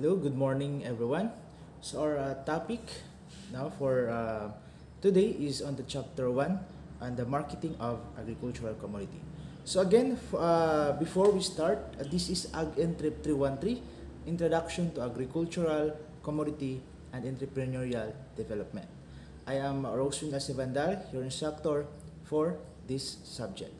Hello, good morning everyone. So our uh, topic now for uh, today is on the chapter 1 on the marketing of agricultural commodity. So again, uh, before we start, uh, this is Ag Trip 313, Introduction to Agricultural Commodity and Entrepreneurial Development. I am Roswin Asivandal, your instructor for this subject.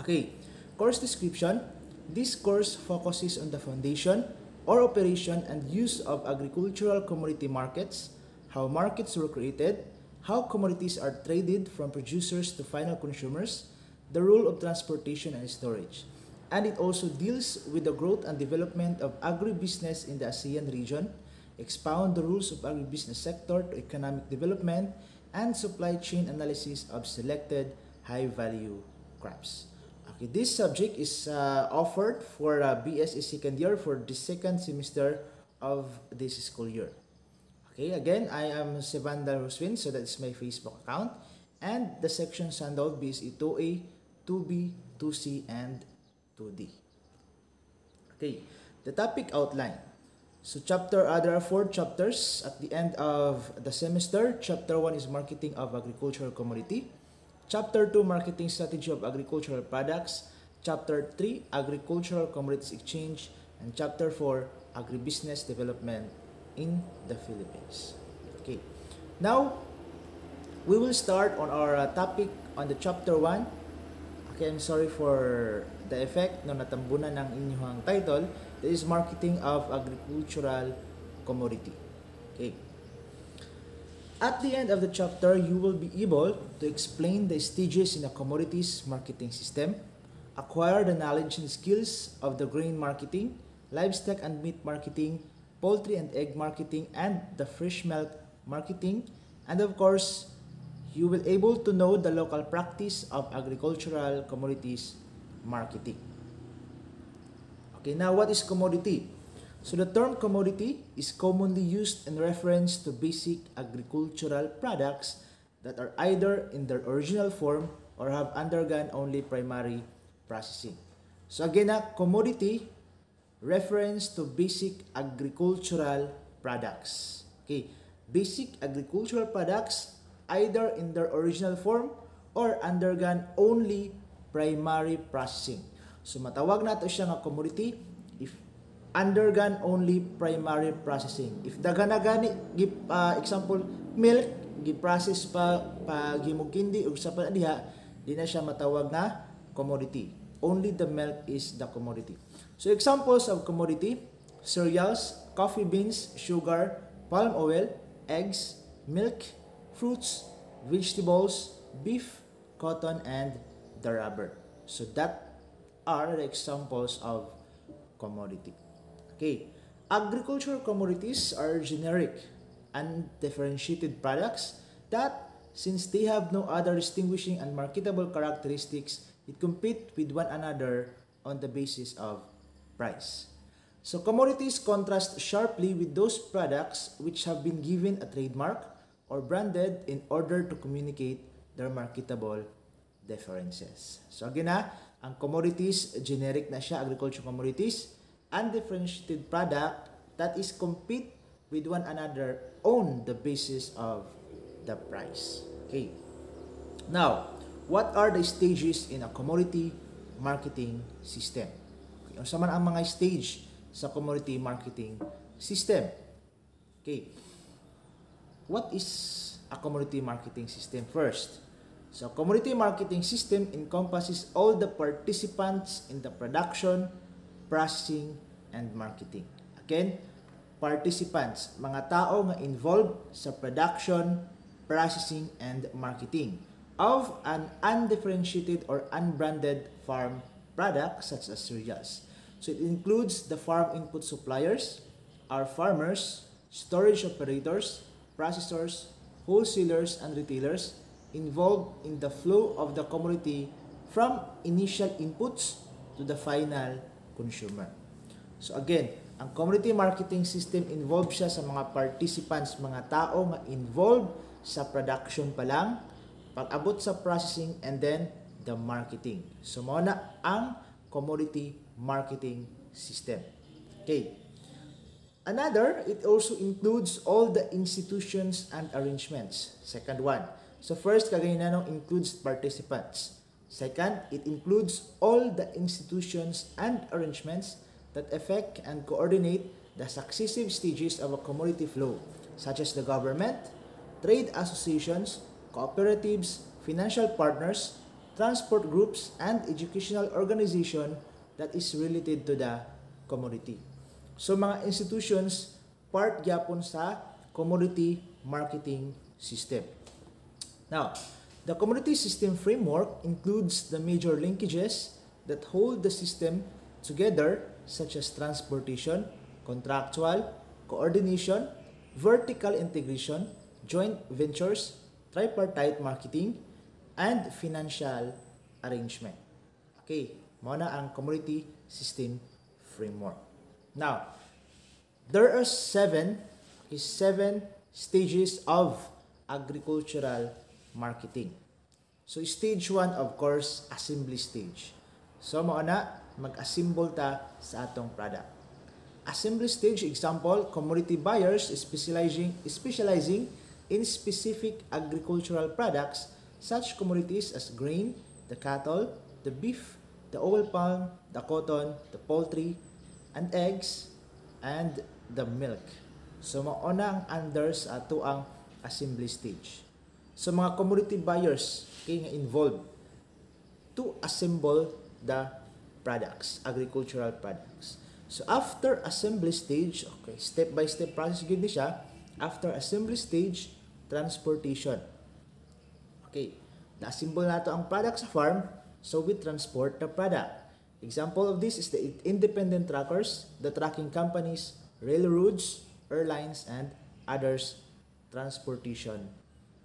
Okay, course description. This course focuses on the foundation or operation and use of agricultural commodity markets, how markets were created, how commodities are traded from producers to final consumers, the role of transportation and storage. And it also deals with the growth and development of agribusiness in the ASEAN region, expound the rules of agribusiness sector to economic development, and supply chain analysis of selected high-value crops. Okay, this subject is uh, offered for uh, BSc second year for the second semester of this school year. Okay, again, I am Sevanda Roswin, so that's my Facebook account. And the sections handled BSE 2A, 2B, 2C, and 2D. Okay, the topic outline. So chapter, uh, there are four chapters at the end of the semester. Chapter 1 is marketing of agricultural commodity. Chapter 2, marketing strategy of agricultural products. Chapter 3, agricultural commodities exchange. And chapter 4, agribusiness development in the Philippines. Okay. Now, we will start on our uh, topic on the chapter 1. Okay, I'm sorry for the effect no natambunan ng inyong title. That is marketing of agricultural commodity. Okay. At the end of the chapter, you will be able to explain the stages in a commodities marketing system, acquire the knowledge and skills of the grain marketing, livestock and meat marketing, poultry and egg marketing, and the fresh milk marketing, and of course, you will able to know the local practice of agricultural commodities marketing. Okay, now what is commodity? So the term commodity is commonly used in reference to basic agricultural products that are either in their original form or have undergone only primary processing. So again, a commodity reference to basic agricultural products. Okay, basic agricultural products either in their original form or undergone only primary processing. So matawag nato siya nga commodity undergone only primary processing. If daga na gani give uh, example milk gi-process pa pag himugkindi ug sa diha di na siya matawag na commodity. Only the milk is the commodity. So examples of commodity, cereals, coffee beans, sugar, palm oil, eggs, milk, fruits, vegetables, beef, cotton, and the rubber. So that are the examples of commodity. Okay, agricultural commodities are generic and differentiated products that, since they have no other distinguishing and marketable characteristics, it compete with one another on the basis of price. So commodities contrast sharply with those products which have been given a trademark or branded in order to communicate their marketable differences. So again na, ang commodities, generic na siya, agricultural commodities, undifferentiated product that is compete with one another on the basis of the price. Okay. Now, what are the stages in a commodity marketing system? Okay. Ano man ang mga stage sa commodity marketing system? Okay. What is a commodity marketing system first? So, commodity marketing system encompasses all the participants in the production, processing, and marketing. Again, participants, mga tao nga involved sa production, processing, and marketing of an undifferentiated or unbranded farm product such as cereals. So it includes the farm input suppliers, our farmers, storage operators, processors, wholesalers, and retailers involved in the flow of the commodity from initial inputs to the final consumer. So again, ang commodity marketing system involved siya sa mga participants, mga tao nga involved sa production pa lang, pag-abot sa processing, and then the marketing. So mao na ang commodity marketing system. Okay. Another, it also includes all the institutions and arrangements. Second one. So first, kagaya na nung includes participants. Second, it includes all the institutions and arrangements that affect and coordinate the successive stages of a commodity flow, such as the government, trade associations, cooperatives, financial partners, transport groups, and educational organization that is related to the commodity. So mga institutions, part gyapon sa commodity marketing system. Now, the commodity system framework includes the major linkages that hold the system together such as transportation, contractual, coordination, vertical integration, joint ventures, tripartite marketing, and financial arrangement. Okay, mo na ang commodity system framework. Now, there are seven, okay, seven stages of agricultural marketing. So, stage one, of course, assembly stage. So, mo na, mag-assemble ta sa atong product. Assembly stage, example, commodity buyers specializing, specializing in specific agricultural products such commodities as grain, the cattle, the beef, the oil palm, the cotton, the poultry, and eggs, and the milk. So, mauna ang under sa ato ang assembly stage. So, mga commodity buyers kay nga involved to assemble the products, agricultural products. So, after assembly stage, okay, step by step process gid ni siya. After assembly stage, transportation. Okay, na-assemble nato ang product sa farm, so we transport the product. Example of this is the independent trackers, the tracking companies, railroads, airlines, and others transportation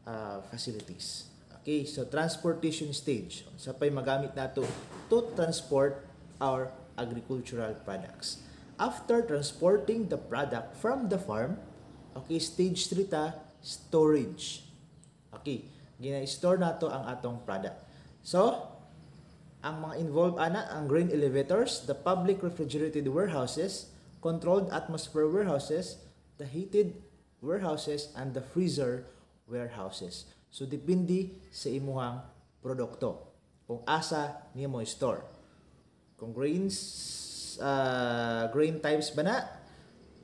uh, facilities. Okay, so transportation stage. Sa pay magamit nato to transport our agricultural products. After transporting the product from the farm, okay, stage 3 ta, storage. Okay, gina-store nato ang atong product. So, ang mga involved ana ang grain elevators, the public refrigerated warehouses, controlled atmosphere warehouses, the heated warehouses, and the freezer warehouses. So, depende sa imuhang produkto. Kung asa niya mo store. Kung grains, uh, grain types ba na,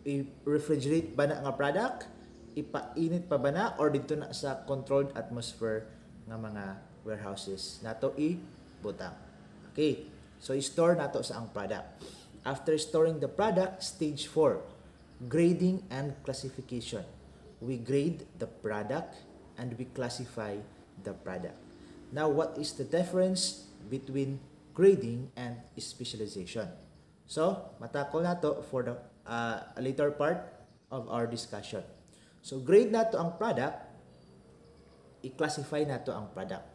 i-refrigerate ba na nga product, ipainit pa ba na, or dito na sa controlled atmosphere nga mga warehouses nato i-butang. Okay, so i-store nato sa ang product. After storing the product, stage 4, grading and classification. We grade the product and we classify the product. Now, what is the difference between grading and specialization? So, matakol na to for the uh, later part of our discussion. So, grade na to ang product, i-classify na to ang product.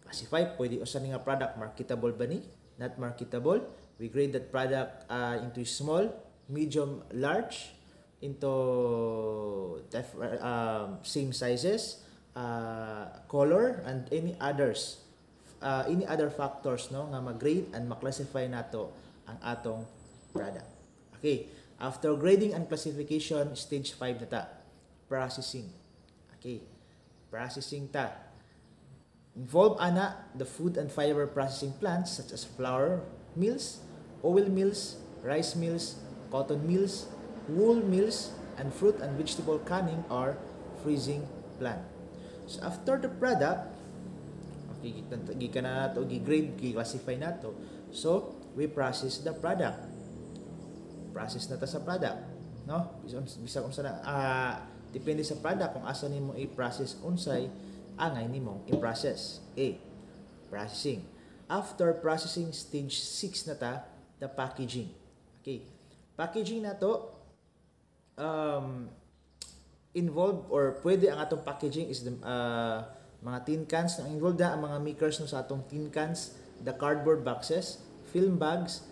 Classify, pwede usan nga product, marketable ba ni? Not marketable. We grade that product uh, into small, medium, large, into def- uh, same sizes, uh, color, and any others. Uh, any other factors no nga mag-grade and ma-classify nato ang atong product. Okay, after grading and classification, stage 5 na ta, processing. Okay, processing ta. Involve ana the food and fiber processing plants such as flour mills, oil mills, rice mills, cotton mills, wool mills, and fruit and vegetable canning or freezing plant. So after the product, gikan na nato, gi-grade, gi-classify nato. So, we process the product. Process na ta sa product. No? Bisa, bisa kung sana, ah, depende sa product kung asa nimo i-process unsay angay nimo i-process. A. Processing. After processing stage 6 na ta, the packaging. Okay. Packaging na to um, involved or pwede ang atong packaging is the uh, mga tin cans na involved na ang mga makers no sa atong tin cans, the cardboard boxes, film bags,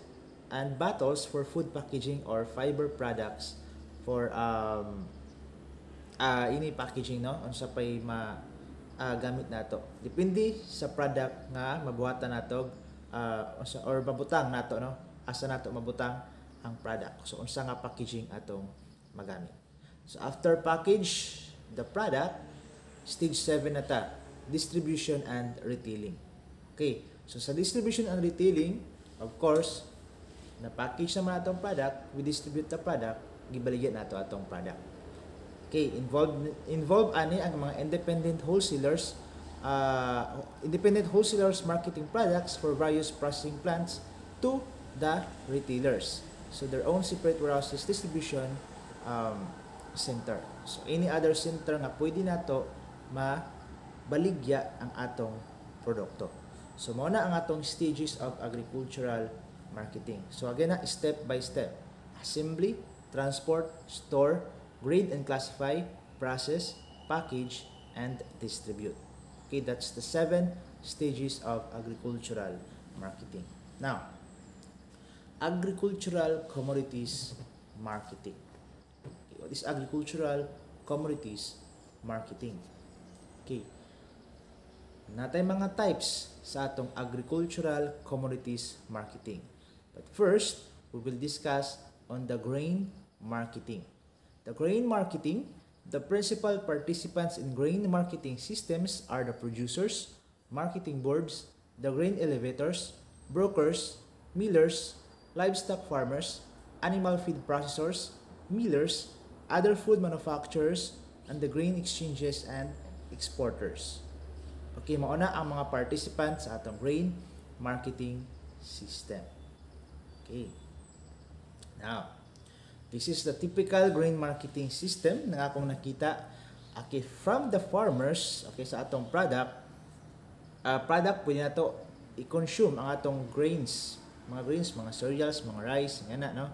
and bottles for food packaging or fiber products for um, uh, ini packaging no? Unsa pay ma uh, gamit nato depende sa product nga mabuhatan nato uh, unsa- or mabutang nato no? Asa nato mabutang ang product. So unsa nga packaging atong magamit. So after package the product, stage 7 na ta, distribution and retailing. Okay, so sa distribution and retailing, of course, na-package naman atong product, we distribute the product, gibaligyan nato atong product. Okay, involved involved ani ang mga independent wholesalers uh, independent wholesalers marketing products for various processing plants to the retailers. So their own separate warehouses distribution um, center. So any other center nga pwede nato mabaligya ang atong produkto. So mao na ang atong stages of agricultural marketing. So again na step by step. Assembly, transport, store, grade and classify, process, package, and distribute. Okay, that's the seven stages of agricultural marketing. Now, agricultural commodities marketing. Okay, what is agricultural commodities marketing? Okay. Natay mga types sa atong agricultural commodities marketing. But first, we will discuss on the grain marketing. The grain marketing, the principal participants in grain marketing systems are the producers, marketing boards, the grain elevators, brokers, millers, livestock farmers, animal feed processors, millers, other food manufacturers, and the grain exchanges and exporters. Okay, mauna ang mga participants sa atong grain marketing system. Okay. Now, This is the typical grain marketing system na akong nakita okay, from the farmers okay, sa atong product. Uh, product, pwede na to i-consume ang atong grains. Mga grains, mga cereals, mga rice, nga na, no?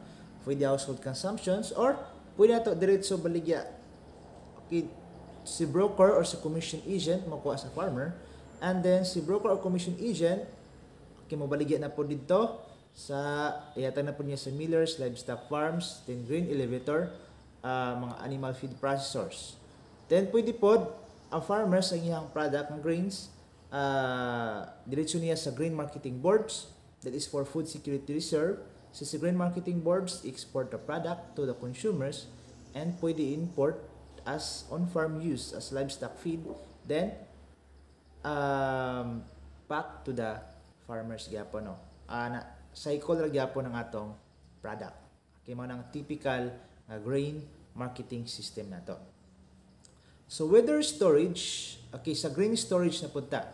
Pwede household consumptions or pwede na to diretso baligya. Okay, si broker or si commission agent makuha sa farmer and then si broker or commission agent okay, mabaligya na po dito sa iyatan na po niya sa millers, livestock farms, then grain elevator, uh, mga animal feed processors. Then pwede po ang farmers ang iyang product ng grains uh, diretso niya sa grain marketing boards that is for food security reserve. So sa grain marketing boards, export the product to the consumers and pwede import as on-farm use as livestock feed then um, pack to the farmers gyapon no. Uh, na, cycle ra gyapon ang atong product. Okay mo nang typical uh, grain marketing system nato. So weather storage, okay sa grain storage na punta.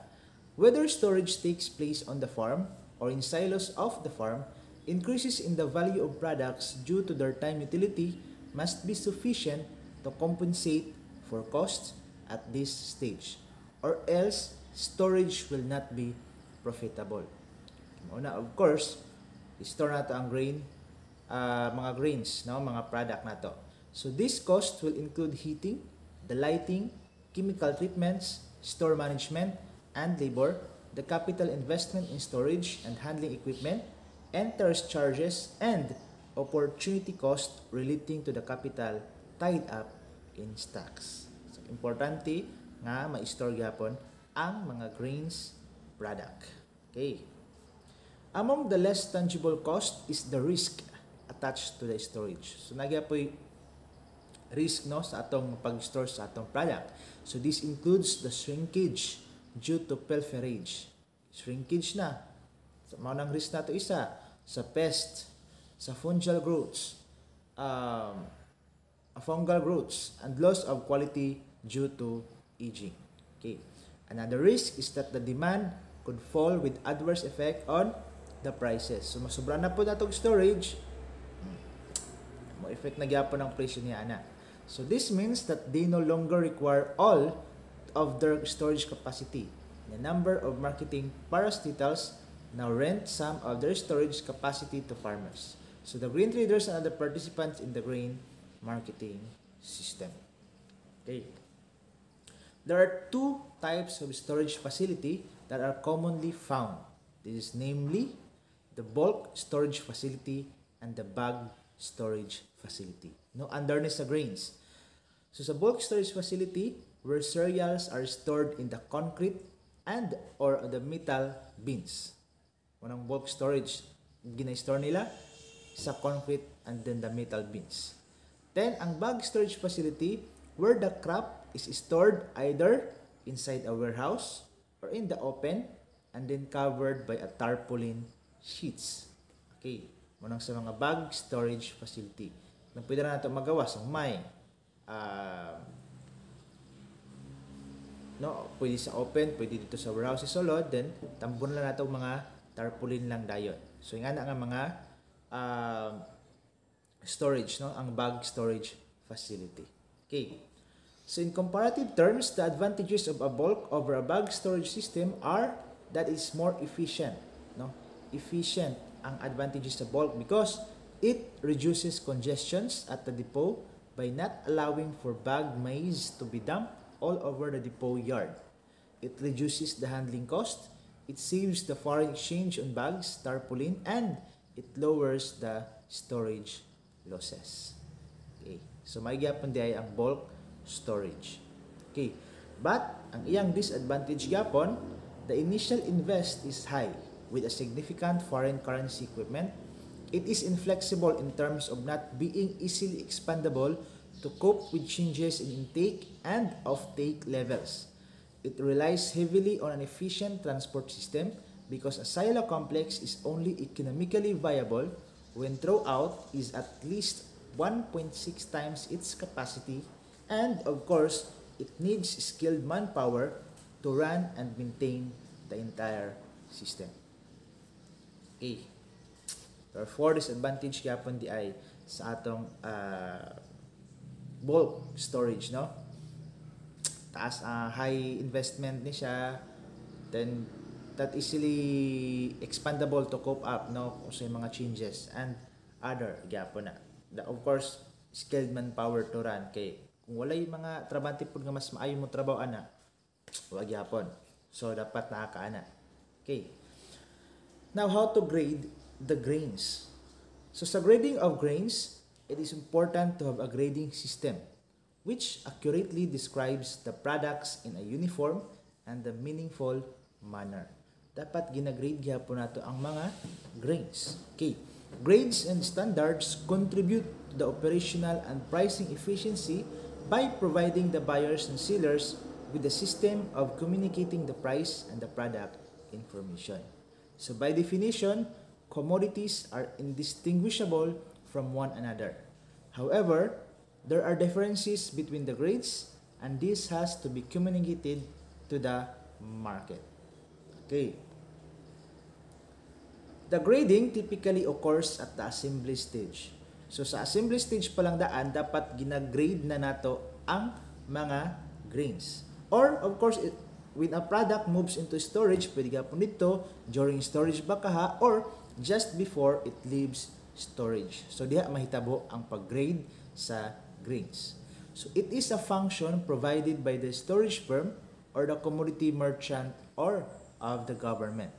Weather storage takes place on the farm or in silos of the farm. Increases in the value of products due to their time utility must be sufficient to compensate for costs at this stage or else storage will not be profitable. Una, of course, store nato ang grain, uh, mga grains, no, mga product nato. So this cost will include heating, the lighting, chemical treatments, store management, and labor, the capital investment in storage and handling equipment, interest charges, and opportunity cost relating to the capital tied up in stocks. So, importante nga ma-store gyapon ang mga grains product. Okay. Among the less tangible cost is the risk attached to the storage. So nagya po risk no sa atong pag-store sa atong product. So this includes the shrinkage due to pilferage. Shrinkage na. So, mao nang risk nato isa sa pest, sa fungal growths, um, fungal growths, and loss of quality due to aging. Okay. Another risk is that the demand could fall with adverse effect on the prices. So masubra na po natong storage, mo effect na gyapon ang presyo niya ana. So this means that they no longer require all of their storage capacity. The number of marketing parastatals now rent some of their storage capacity to farmers. So the grain traders and other participants in the grain marketing system. Okay. There are two types of storage facility that are commonly found. This is namely the bulk storage facility, and the bag storage facility. No, underneath the grains. So sa bulk storage facility, where cereals are stored in the concrete and or the metal bins. Unang bulk storage, gina-store nila sa concrete and then the metal bins. Then, ang bag storage facility where the crop is stored either inside a warehouse or in the open and then covered by a tarpaulin sheets. Okay, munang sa mga bag storage facility. Na pwede na nato magawa sa may uh, no, pwede sa open, pwede dito sa warehouse sa sulod, then tambon lang nato mga tarpaulin lang dayon. So nga na nga mga uh, storage, no? Ang bag storage facility. Okay. So in comparative terms, the advantages of a bulk over a bag storage system are that it's more efficient, no? Efficient ang advantages sa bulk because it reduces congestions at the depot by not allowing for bag maize to be dumped all over the depot yard. It reduces the handling cost, it saves the foreign exchange on bags, tarpaulin, and it lowers the storage losses. Okay. So may gyapon di ay ang bulk storage. Okay. But ang iyang disadvantage gyapon, the initial invest is high with a significant foreign currency equipment. It is inflexible in terms of not being easily expandable to cope with changes in intake and offtake levels. It relies heavily on an efficient transport system because a silo complex is only economically viable when throughout is at least 1.6 times its capacity and of course it needs skilled manpower to run and maintain the entire system. Okay. Therefore, disadvantage gyapon di ay sa atong uh, bulk storage, no? Taas, uh, high investment ni siya, then that easily expandable to cope up, no? Sa mga changes and other gyapon na. The, of course, skilled manpower to run kay kung wala yung mga trabante po nga mas maayo mo trabaho ana wag gyapon so dapat nakakaana okay now how to grade the grains. So sa grading of grains, it is important to have a grading system which accurately describes the products in a uniform and a meaningful manner. Dapat ginagrade gyapon nato ang mga grains. Okay. Grades and standards contribute to the operational and pricing efficiency by providing the buyers and sellers with a system of communicating the price and the product information. So by definition, commodities are indistinguishable from one another. However, there are differences between the grades and this has to be communicated to the market. Okay. The grading typically occurs at the assembly stage. So sa assembly stage pa lang daan, dapat ginagrade na nato ang mga grains. Or of course, it, when a product moves into storage, pwede ka po nito during storage bakaha or just before it leaves storage. So diha mahitabo ang pag-grade sa grains. So it is a function provided by the storage firm or the commodity merchant or of the government.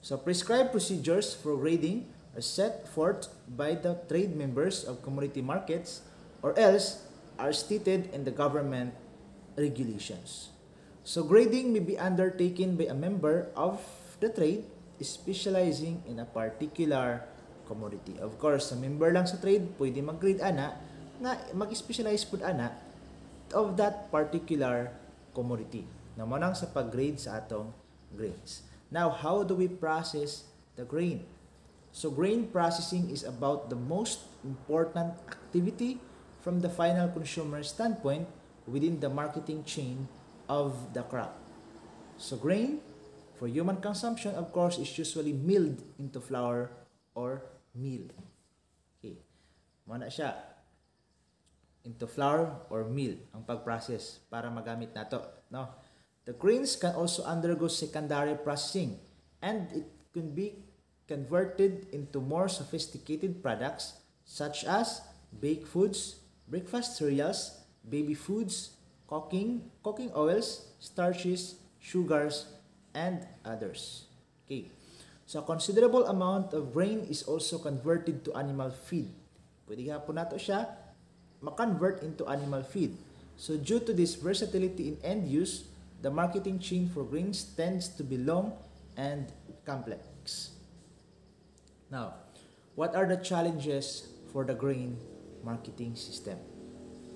So prescribed procedures for grading are set forth by the trade members of commodity markets or else are stated in the government regulations. So grading may be undertaken by a member of the trade specializing in a particular commodity. Of course, sa member lang sa trade, pwede mag-grade ana nga mag-specialize pud ana of that particular commodity. Na manang sa pag-grade sa atong grains. Now, how do we process the grain? So grain processing is about the most important activity from the final consumer standpoint within the marketing chain of the crop. So grain For human consumption, of course, is usually milled into flour or meal. Okay. Muna siya into flour or meal ang pag-process para magamit nato, no? The grains can also undergo secondary processing and it can be converted into more sophisticated products such as baked foods, breakfast cereals, baby foods, cooking, cooking oils, starches, sugars, and others. Okay. So, a considerable amount of grain is also converted to animal feed. Pwede nga po nato siya ma-convert into animal feed. So, due to this versatility in end use, the marketing chain for grains tends to be long and complex. Now, what are the challenges for the grain marketing system.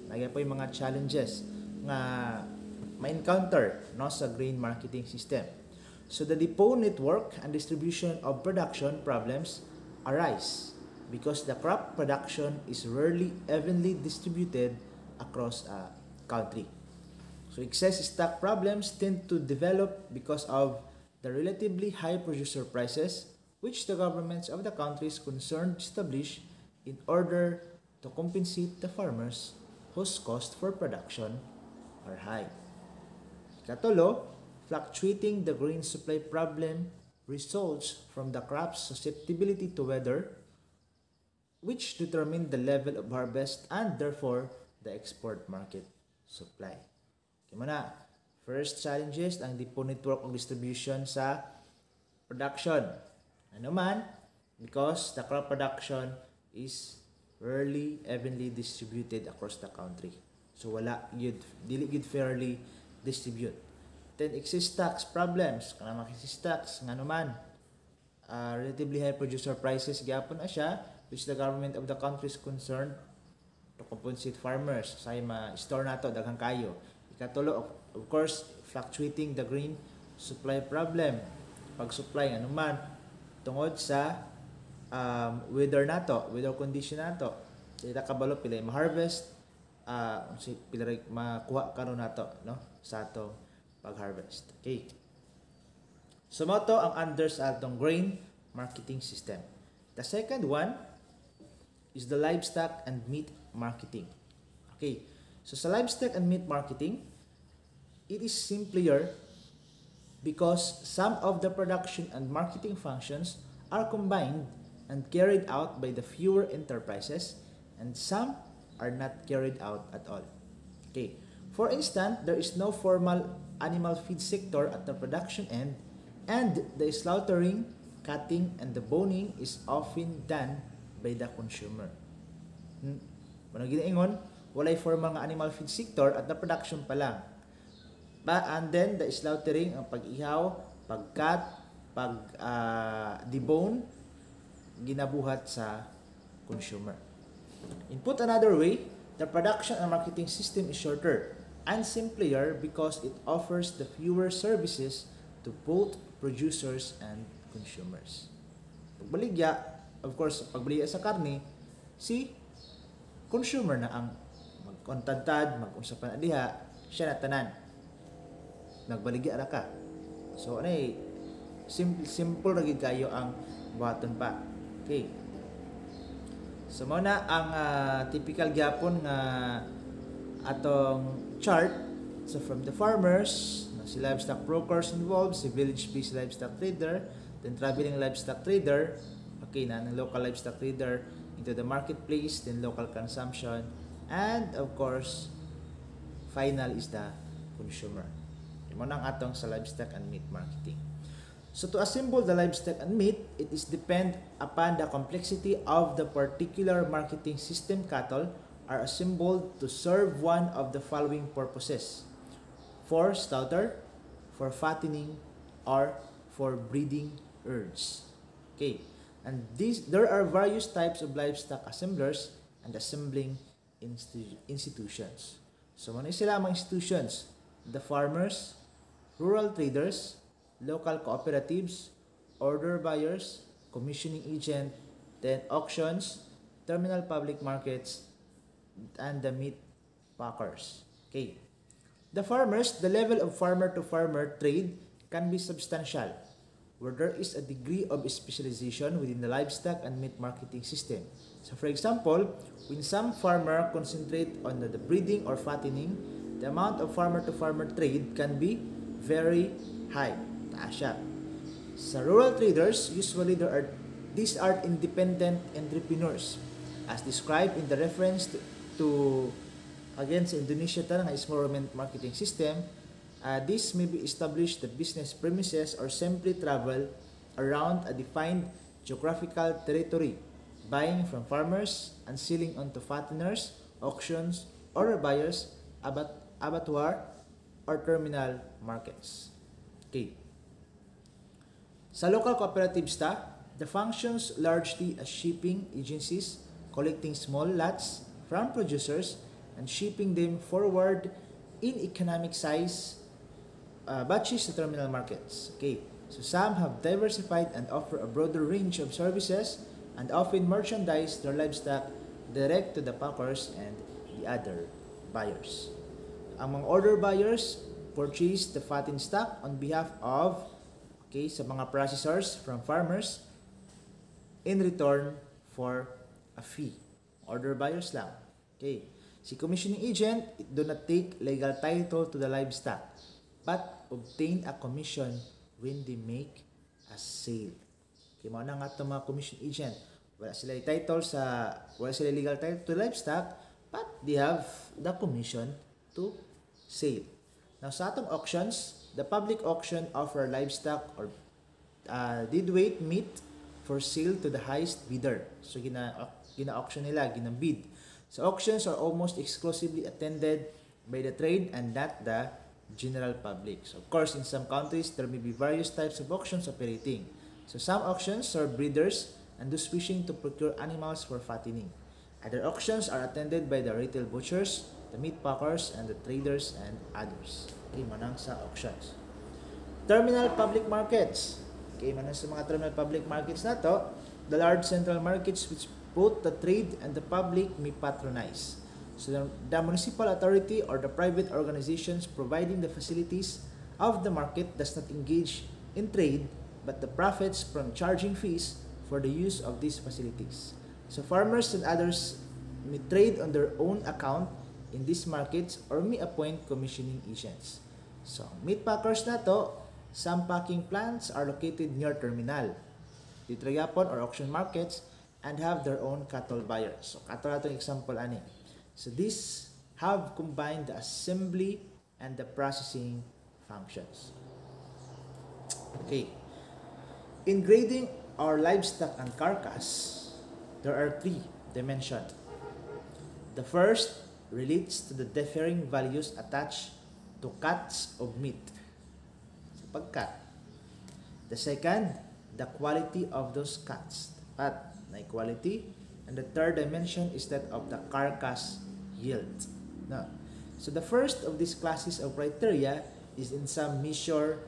Nagyan po yung mga challenges nga ma-encounter no, sa grain marketing system. So the depot network and distribution of production problems arise because the crop production is rarely evenly distributed across a country. So excess stock problems tend to develop because of the relatively high producer prices which the governments of the countries concerned establish in order to compensate the farmers whose cost for production are high. Katulo, fluctuating the grain supply problem results from the crop's susceptibility to weather, which determine the level of harvest and therefore the export market supply. Okay muna, first challenges ang depot network of distribution sa production. Ano man, because the crop production is rarely evenly distributed across the country. So wala yun, dili gid fairly distribute. Then excess tax problems, kana makisi tax nga naman. Uh, relatively high producer prices gyapon na siya which the government of the country is concerned to compensate farmers sa ma-store nato daghang kayo. Ikatulo of, course fluctuating the grain supply problem. Pag supply ano man tungod sa um, weather nato, weather condition nato. Dita kabalo pila ma-harvest uh, si pila makuha karon nato no sa ato pag-harvest. Okay. So mo to ang under sa atong grain marketing system. The second one is the livestock and meat marketing. Okay. So sa livestock and meat marketing, it is simpler because some of the production and marketing functions are combined and carried out by the fewer enterprises and some are not carried out at all. Okay. For instance, there is no formal animal feed sector at the production end and the slaughtering, cutting, and the boning is often done by the consumer. Hmm? Walay for mga animal feed sector at the production pa lang. Ba, and then the slaughtering, ang pag-ihaw, pag-cut, pag-debone, uh, ginabuhat sa consumer. In put another way, the production and marketing system is shorter and simpler because it offers the fewer services to both producers and consumers. Pagbaligya, of course, pagbaligya sa karne, si consumer na ang magkontantad, mag-usapan na diha, siya na tanan. Nagbaligya ra ka. So, eh, simple, simple na kayo ang buhaton pa. Okay. So, muna ang uh, typical gyapon nga atong chart. So from the farmers, si livestock brokers involved, si village-based livestock trader, then traveling livestock trader, okay na, ng local livestock trader into the marketplace, then local consumption, and of course, final is the consumer. Imo nang atong sa livestock and meat marketing. So to assemble the livestock and meat, it is depend upon the complexity of the particular marketing system cattle are assembled to serve one of the following purposes. For slaughter, for fattening, or for breeding herds. Okay. And these there are various types of livestock assemblers and assembling institu institutions. So ano sila mga institutions? The farmers, rural traders, local cooperatives, order buyers, commissioning agent, then auctions, terminal public markets, and the meat packers. Okay. The farmers, the level of farmer to farmer trade can be substantial where there is a degree of specialization within the livestock and meat marketing system. So for example, when some farmer concentrate on the, breeding or fattening, the amount of farmer to farmer trade can be very high. Taas siya. Sa rural traders, usually there are these are independent entrepreneurs as described in the reference to, to again sa Indonesia ta nga small marketing system uh, this may be established the business premises or simply travel around a defined geographical territory buying from farmers and selling onto fatteners auctions or buyers abat abattoir or terminal markets. Okay. Sa local cooperatives ta the functions largely as shipping agencies collecting small lots from producers and shipping them forward in economic size uh, batches to terminal markets. Okay, so some have diversified and offer a broader range of services and often merchandise their livestock direct to the packers and the other buyers. Ang mga order buyers purchase the fattened stock on behalf of okay, sa mga processors from farmers in return for a fee. Order buyers lang. Okay. Si commissioning agent do not take legal title to the livestock but obtain a commission when they make a sale. Okay, mo na nga itong mga commission agent. Wala sila title sa, wala sila legal title to livestock, but they have the commission to sale. Now, sa atong auctions, the public auction offer livestock or uh, deadweight meat for sale to the highest bidder. So, gina, gina-auction nila, ginabid. So, auctions are almost exclusively attended by the trade and not the general public. So, of course, in some countries, there may be various types of auctions operating. So, some auctions serve breeders and those wishing to procure animals for fattening. Other auctions are attended by the retail butchers, the meat packers, and the traders and others. Okay, manang sa auctions. Terminal public markets. Okay, manang sa mga terminal public markets na to, the large central markets which both the trade and the public may patronize. So the, the municipal authority or the private organizations providing the facilities of the market does not engage in trade, but the profits from charging fees for the use of these facilities. So farmers and others may trade on their own account in these markets or may appoint commissioning agents. So, meat packers na to, some packing plants are located near terminal, titrayapon or auction markets, and have their own cattle buyers. So, kato na example ani. So, these have combined the assembly and the processing functions. Okay. In grading our livestock and carcass, there are three dimensions. The first relates to the differing values attached to cuts of meat. Pagkat. The second, the quality of those cuts. At na quality. And the third dimension is that of the carcass yield. No. So the first of these classes of criteria is in some measure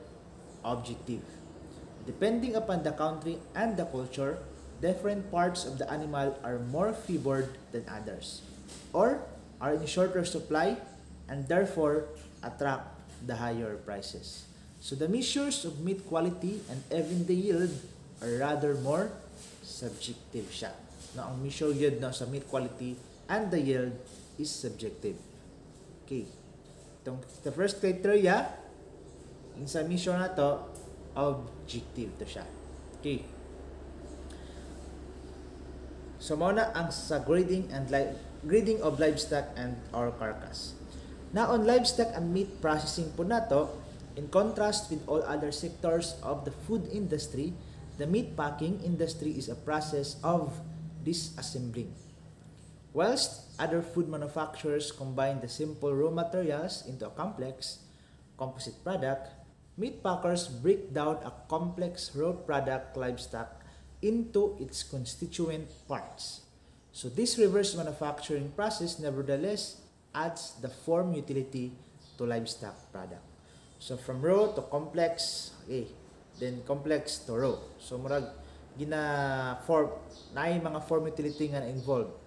objective. Depending upon the country and the culture, different parts of the animal are more favored than others, or are in shorter supply and therefore attract the higher prices. So the measures of meat quality and even the yield are rather more subjective siya. No, ang measure yield no, sa meat quality and the yield is subjective. Okay. Itong, the first criteria, in sa measure na to, objective to siya. Okay. So, muna ang sa grading and li- grading of livestock and our carcass. Now, on livestock and meat processing po na to, in contrast with all other sectors of the food industry, the meat packing industry is a process of disassembling. Whilst other food manufacturers combine the simple raw materials into a complex composite product, meat packers break down a complex raw product livestock into its constituent parts. So this reverse manufacturing process nevertheless adds the form utility to livestock product. So from raw to complex, okay, then complex to raw. So murag gina form naay mga form utility nga involved.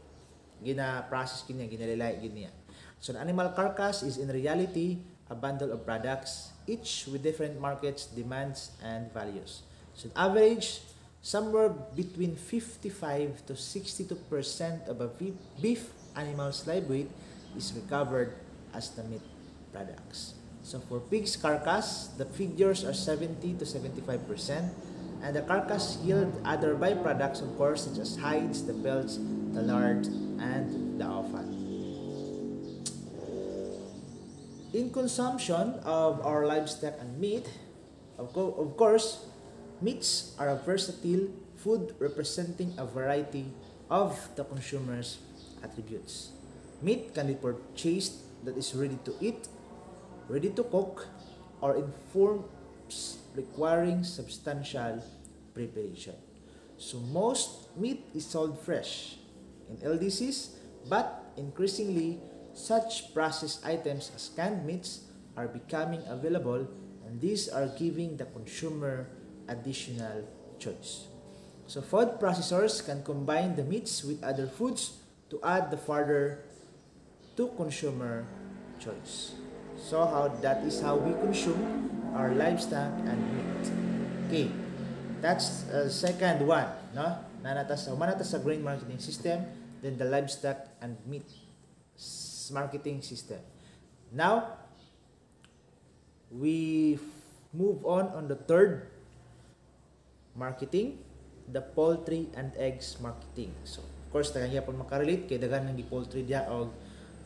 Gina process kinya, ginalilay ginya. So the animal carcass is in reality a bundle of products each with different markets, demands and values. So average somewhere between 55 to 62% of a beef animal's live weight is recovered as the meat products. So for pig's carcass, the figures are 70 to 75%, and the carcass yield other byproducts, of course, such as hides, the pelts, the lard, and the offal. In consumption of our livestock and meat, of, co- of course, meats are a versatile food representing a variety of the consumer's attributes. Meat can be purchased that is ready to eat, ready to cook, or in forms requiring substantial preparation. So most meat is sold fresh. In LDCs, But increasingly, such processed items as canned meats are becoming available and these are giving the consumer additional choice. So food processors can combine the meats with other foods to add the further to consumer choice. So how that is how we consume our livestock and meat. Okay. That's uh, second one, no? Nanata sa manata sa grain marketing system, then the livestock and meat marketing system. Now, we move on on the third marketing, the poultry and eggs marketing. So, of course, taganya pa makarelate kay dagan ng poultry dia og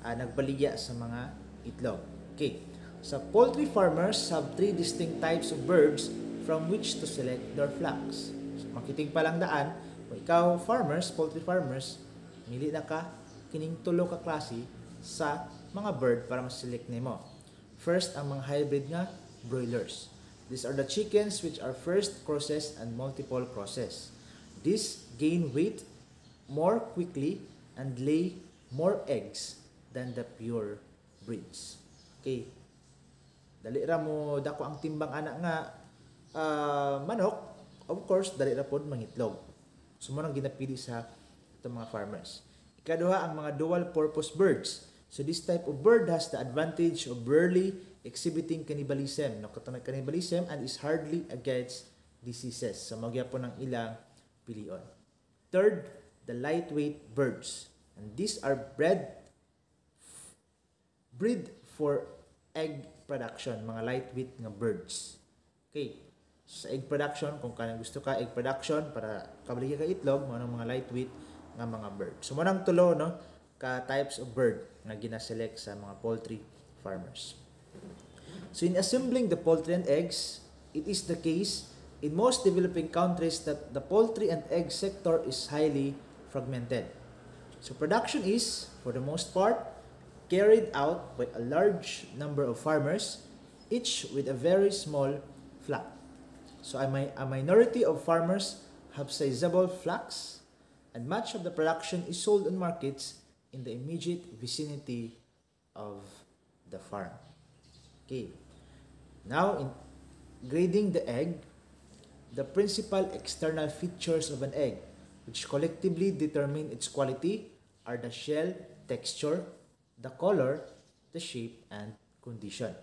ah, nagbaligya sa mga itlog. Okay. So, poultry farmers have three distinct types of birds from which to select their flocks. So, marketing pa lang daan, kung ikaw farmers, poultry farmers, mili na ka kining tulo ka klase sa mga bird para ma-select nimo. First, ang mga hybrid nga broilers. These are the chickens which are first crosses and multiple crosses. These gain weight more quickly and lay more eggs than the pure breeds. Okay. Dali ra mo dako ang timbang anak nga ah, manok, of course dali ra pod mangitlog. So mo nang ginapili sa itong mga farmers. Ikaduha ang mga dual purpose birds. So this type of bird has the advantage of rarely exhibiting cannibalism, no cannibalism and is hardly against diseases. So magyapon ng ilang pilion. Third, the lightweight birds. And these are bred breed for egg production, mga lightweight nga birds. Okay. Sa egg production, kung kanang gusto ka egg production para kabaligya ka itlog, mo mga lightweight nga mga bird. So mo tulo no ka types of bird nga gina-select sa mga poultry farmers. So in assembling the poultry and eggs, it is the case in most developing countries that the poultry and egg sector is highly fragmented. So production is, for the most part, carried out by a large number of farmers, each with a very small flock. So a, mi- a minority of farmers have sizable flocks, and much of the production is sold on markets in the immediate vicinity of the farm. Okay. Now, in grading the egg, the principal external features of an egg, which collectively determine its quality, are the shell texture, the color, the shape, and condition.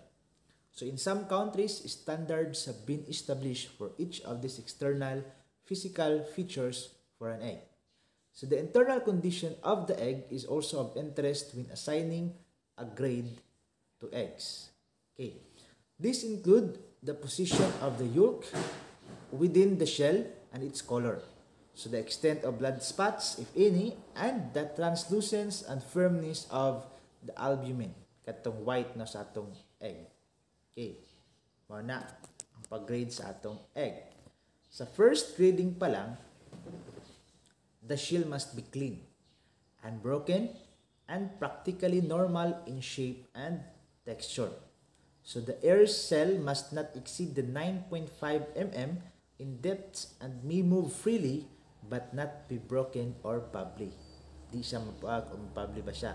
So, in some countries, standards have been established for each of these external physical features for an egg. So, the internal condition of the egg is also of interest when assigning a grade to eggs. Okay. These include the position of the yolk within the shell and its color. So the extent of blood spots, if any, and the translucence and firmness of the albumin, katong white na sa atong egg. Okay. Mao na ang pag-grade sa atong egg. Sa first grading pa lang, the shell must be clean, unbroken, and practically normal in shape and texture. So the air cell must not exceed the 9.5 mm in depth and may move freely but not be broken or bubbly. Di siya mapuag o mapabli ba siya.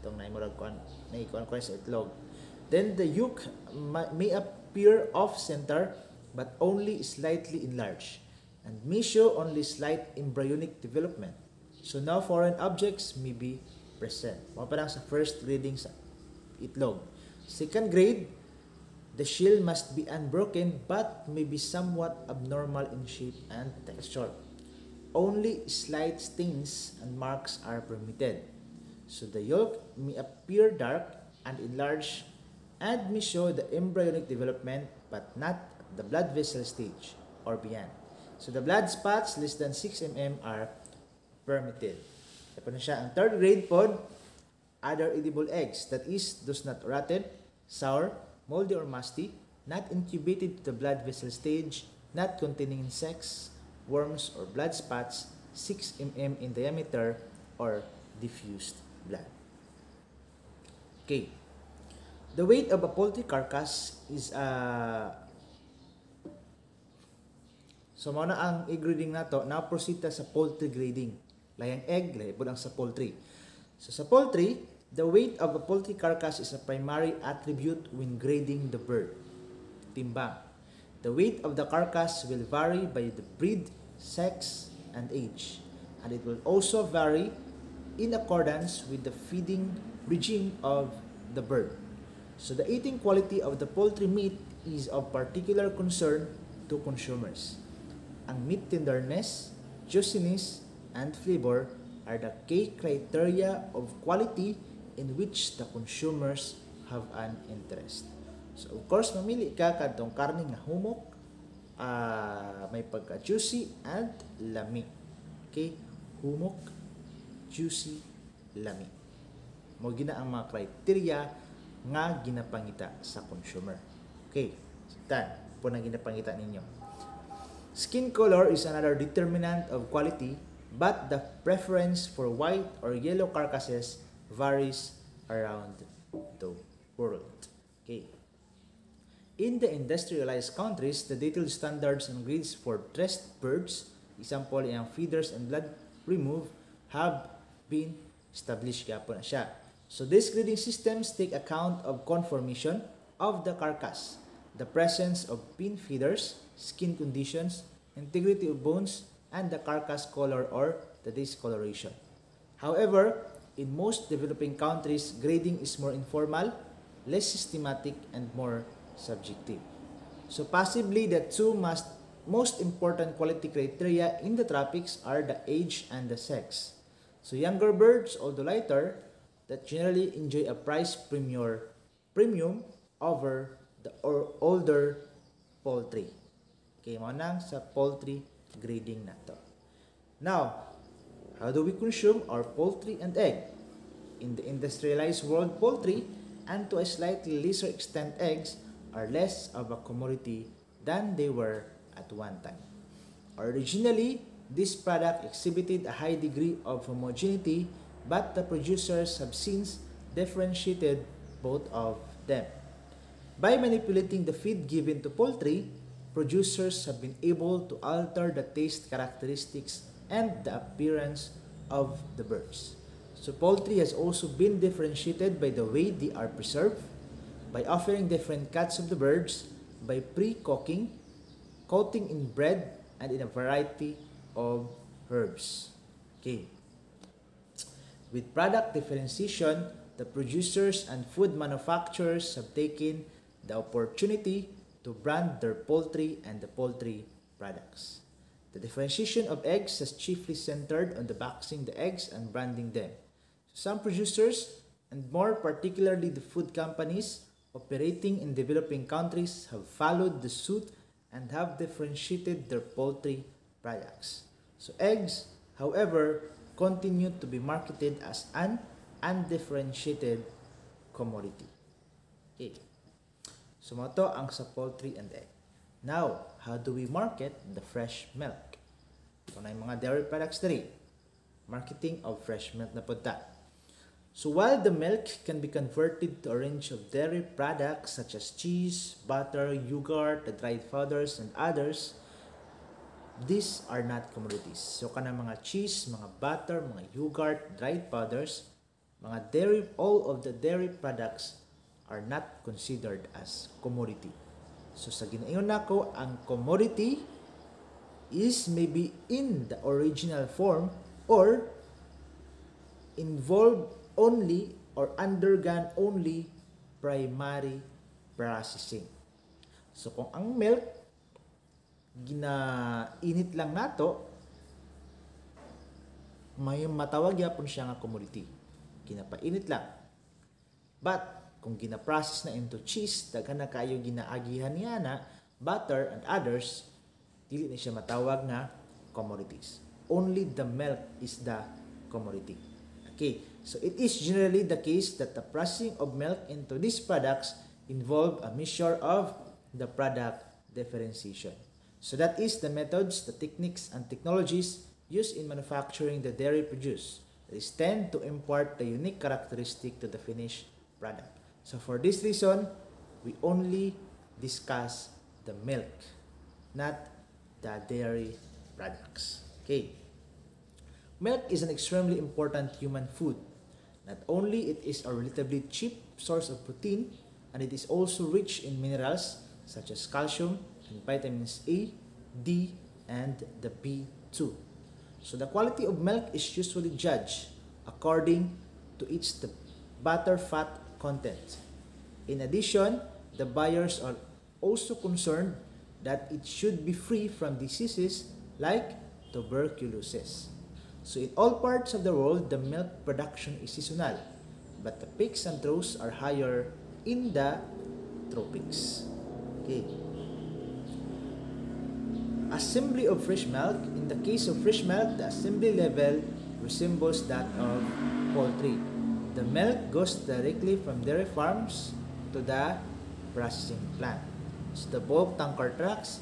Itong naimurag kuan, naikuan ko sa itlog. Then the yolk ma- may appear off-center but only slightly enlarged and may show only slight embryonic development. So now foreign objects may be present. Mga parang sa first reading sa itlog. Second grade, the shell must be unbroken but may be somewhat abnormal in shape and texture. Only slight stains and marks are permitted. So the yolk may appear dark and enlarged and may show the embryonic development but not the blood vessel stage or beyond. So the blood spots less than 6 mm are permitted. Tapos na siya. Ang third grade pod, other edible eggs, that is, those not rotten, sour, moldy or musty, not incubated to the blood vessel stage, not containing insects, worms or blood spots, 6 mm in diameter, or diffused blood. Okay. The weight of a poultry carcass is uh, So mao na ang egg grading nato, na proceed ta sa poultry grading. Layang egg, lahi po lang sa poultry. So sa poultry, the weight of a poultry carcass is a primary attribute when grading the bird. Timbang. The weight of the carcass will vary by the breed, sex, and age, and it will also vary in accordance with the feeding regime of the bird. So the eating quality of the poultry meat is of particular concern to consumers. Ang meat tenderness, juiciness, and flavor are the key criteria of quality in which the consumers have an interest. So of course, mamili ka kadtong karne nga humok, ah, may pagka-juicy and lami. Okay? Humok, juicy, lami. Mo gina ang mga criteria nga ginapangita sa consumer. Okay. Tan, po na ginapangita ninyo. Skin color is another determinant of quality, but the preference for white or yellow carcasses varies around the world. Okay. In the industrialized countries, the detailed standards and grades for dressed birds, example yung feeders and blood remove, have been established kaya po na siya. So these grading systems take account of conformation of the carcass, the presence of pin feeders, skin conditions, integrity of bones, and the carcass color or the discoloration. However, in most developing countries, grading is more informal, less systematic, and more subjective. So possibly the two must, most important quality criteria in the tropics are the age and the sex. So younger birds, although lighter, that generally enjoy a price premium, premium over the older poultry. Okay, mo nang sa poultry grading na to. Now, how do we consume our poultry and egg? In the industrialized world, poultry and to a slightly lesser extent eggs are less of a commodity than they were at one time. Originally, this product exhibited a high degree of homogeneity, but the producers have since differentiated both of them. By manipulating the feed given to poultry, producers have been able to alter the taste characteristics and the appearance of the birds. So poultry has also been differentiated by the way they are preserved, by offering different cuts of the birds, by pre-cooking, coating in bread, and in a variety of herbs. Okay. With product differentiation, the producers and food manufacturers have taken the opportunity to brand their poultry and the poultry products. The differentiation of eggs has chiefly centered on the boxing the eggs and branding them. Some producers, and more particularly the food companies operating in developing countries, have followed the suit and have differentiated their poultry products. So eggs, however, continue to be marketed as an undifferentiated commodity. So mo to ang sa poultry and egg. Now, how do we market the fresh milk? Ito na yung mga dairy products diri. Marketing of fresh milk na punta. So while the milk can be converted to a range of dairy products such as cheese, butter, yogurt, the dried powders, and others, these are not commodities. So kana mga cheese, mga butter, mga yogurt, dried powders, mga dairy, all of the dairy products are not considered as commodity. So sa ginayon nako, ang commodity is maybe in the original form or involved only or undergone only primary processing. So kung ang milk ginainit lang nato may matawag yapon siya nga commodity. Ginapainit lang. But kung gina-process na into cheese, daghan na kayo ginaagihan niya na butter and others, dili na siya matawag nga commodities. Only the milk is the commodity. Okay, so it is generally the case that the processing of milk into these products involve a measure of the product differentiation. So that is the methods, the techniques, and technologies used in manufacturing the dairy produce. These tend to impart the unique characteristic to the finished product. So for this reason, we only discuss the milk, not the dairy products. Okay. Milk is an extremely important human food. Not only it is a relatively cheap source of protein, and it is also rich in minerals such as calcium and vitamins A, D, and the B2. So the quality of milk is usually judged according to its the butter fat content. In addition, the buyers are also concerned that it should be free from diseases like tuberculosis. So in all parts of the world, the milk production is seasonal, but the peaks and troughs are higher in the tropics. Okay. Assembly of fresh milk. In the case of fresh milk, the assembly level resembles that of poultry. The milk goes directly from dairy farms to the processing plant. So the bulk tanker trucks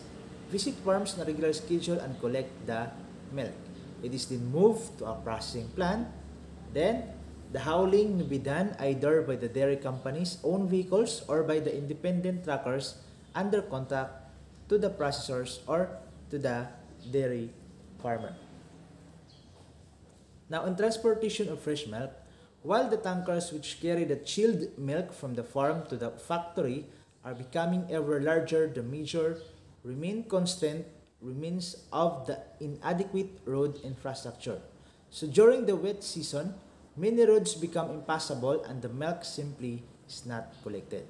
visit farms on a regular schedule and collect the milk. It is then moved to a processing plant. Then, the hauling may be done either by the dairy company's own vehicles or by the independent truckers under contract to the processors or to the dairy farmer. Now, in transportation of fresh milk, while the tankers which carry the chilled milk from the farm to the factory are becoming ever larger, the major remain constant remains of the inadequate road infrastructure. So during the wet season, many roads become impassable and the milk simply is not collected.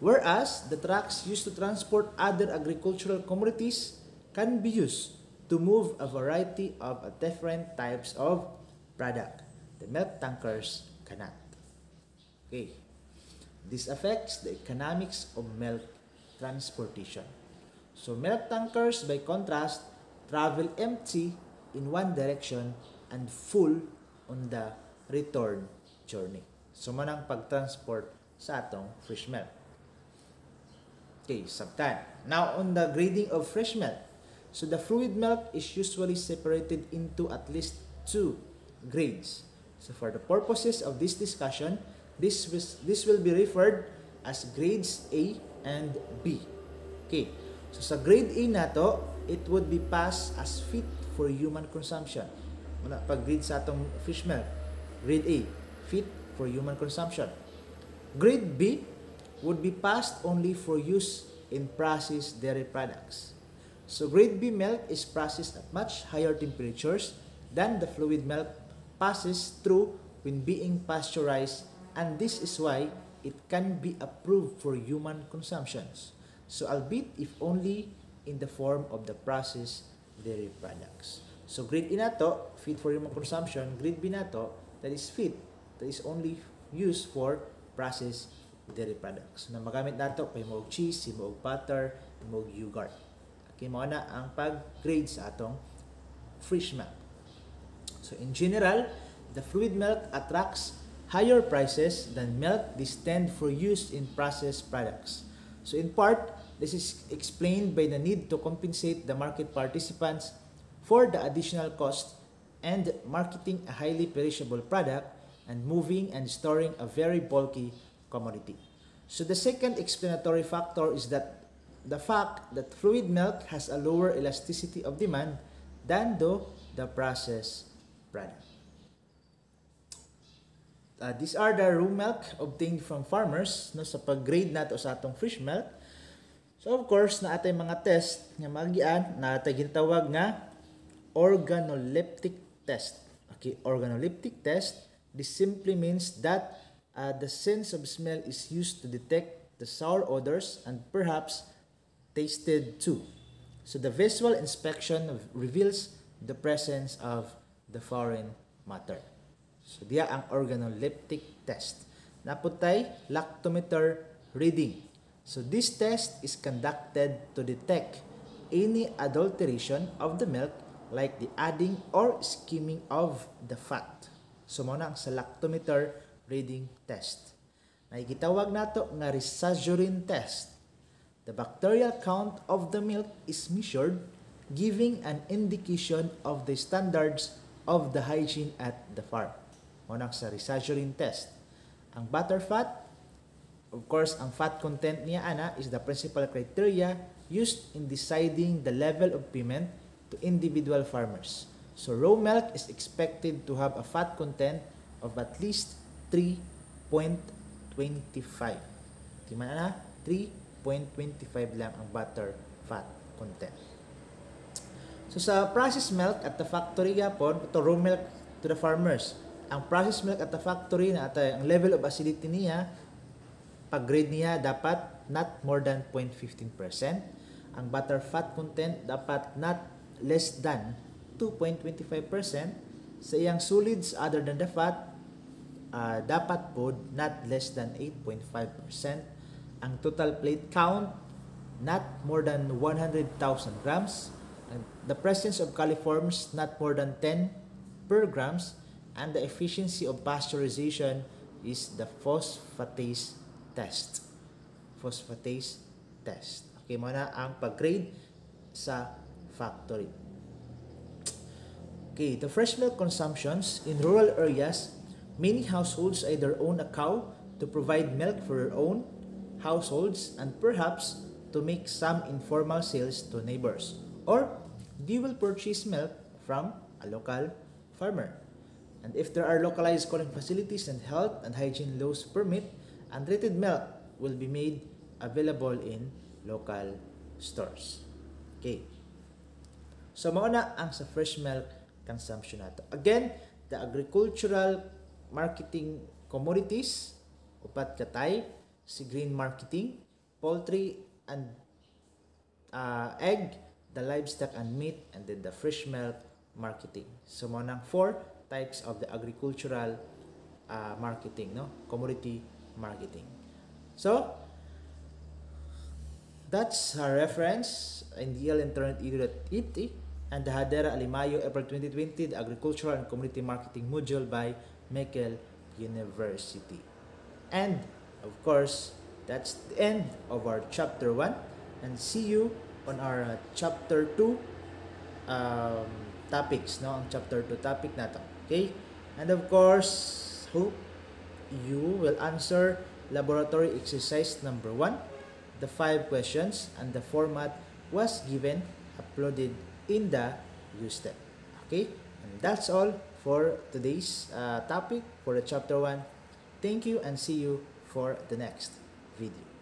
Whereas the trucks used to transport other agricultural commodities can be used to move a variety of different types of product. The milk tankers cannot. Okay. This affects the economics of milk transportation. So milk tankers, by contrast, travel empty in one direction and full on the return journey. So manang pagtransport sa atong fresh milk. Okay, sabtan. Now on the grading of fresh milk. So the fluid milk is usually separated into at least two grades. So for the purposes of this discussion, this, was, this will be referred as grades A and B. Okay. So sa grade A na to, it would be passed as fit for human consumption. Muna, pag grade sa atong fish milk, grade A, fit for human consumption. Grade B would be passed only for use in processed dairy products. So grade B milk is processed at much higher temperatures than the fluid milk passes through when being pasteurized and this is why it can be approved for human consumptions. So albeit if only in the form of the processed dairy products. So grade A nato, fit for human consumption. Grade B nato, that is fit, that is only used for processed dairy products. Na magamit nato kay mo cheese, mo butter, mo yogurt. Okay, mo na ang pag-grade sa atong fresh milk. So in general, the fluid milk attracts higher prices than milk destined for use in processed products. So in part, this is explained by the need to compensate the market participants for the additional cost and marketing a highly perishable product and moving and storing a very bulky commodity. So the second explanatory factor is that the fact that fluid milk has a lower elasticity of demand than though the processed product. Uh, these are the raw milk obtained from farmers no sa pag-grade nato sa atong fresh milk. So of course na atay mga test nga magian na atay ginatawag nga organoleptic test. Okay, organoleptic test this simply means that uh, the sense of smell is used to detect the sour odors and perhaps tasted too. So the visual inspection reveals the presence of the foreign matter. So diya ang organoleptic test. Naputay lactometer reading. So this test is conducted to detect any adulteration of the milk like the adding or skimming of the fat. So mo na sa lactometer reading test. Nakikitawag nato nga resazurin test. The bacterial count of the milk is measured giving an indication of the standards of the hygiene at the farm mo sa resazurin test. Ang butter fat, of course, ang fat content niya ana is the principal criteria used in deciding the level of payment to individual farmers. So raw milk is expected to have a fat content of at least 3.25. Tingnan na, 3.25 lang ang butter fat content. So sa processed milk at the factory gapon, ito raw milk to the farmers. Ang processed milk at the factory na ata ang level of acidity niya pag grade niya dapat not more than 0.15%. Ang butter fat content dapat not less than 2.25%. Sa iyang solids other than the fat, uh, dapat po not less than 8.5%. Ang total plate count, not more than 100,000 grams. The presence of coliforms, not more than 10 per grams. And the efficiency of pasteurization is the phosphatase test. Phosphatase test. Okay, muna ang pag-grade sa factory. Okay, the fresh milk consumptions in rural areas, many households either own a cow to provide milk for their own households and perhaps to make some informal sales to neighbors. Or they will purchase milk from a local farmer. And if there are localized cooling facilities and health and hygiene laws permit, untreated milk will be made available in local stores. Okay. So mao na ang sa fresh milk consumption nato. Again, the agricultural marketing commodities upat katay si green marketing, poultry and uh, egg, the livestock and meat, and then the fresh milk marketing. So mo nang four types of the agricultural uh, marketing, no? Commodity marketing. So, that's our reference in DL Internet Edu.it and the Hadera Alimayo April 2020, the Agricultural and Community Marketing Module by Mekel University. And, of course, that's the end of our chapter 1 and see you on our uh, chapter 2 um, topics, no? Ang chapter 2 topic na to. Okay? And of course, hope you will answer laboratory exercise number 1, the five questions, and the format was given, uploaded in the step. Okay? And that's all for today's uh, topic for the chapter 1. Thank you and see you for the next video.